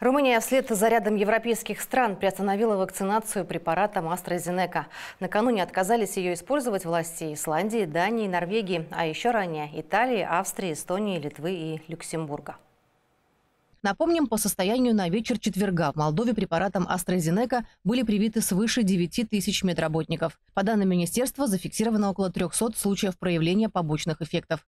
Румыния вслед за рядом европейских стран приостановила вакцинацию препаратом AstraZeneca. Накануне отказались ее использовать власти Исландии, Дании, Норвегии, а еще ранее Италии, Австрии, Эстонии, Литвы и Люксембурга. Напомним, по состоянию на вечер четверга в Молдове препаратом AstraZeneca были привиты свыше 9 тысяч медработников. По данным министерства, зафиксировано около 300 случаев проявления побочных эффектов.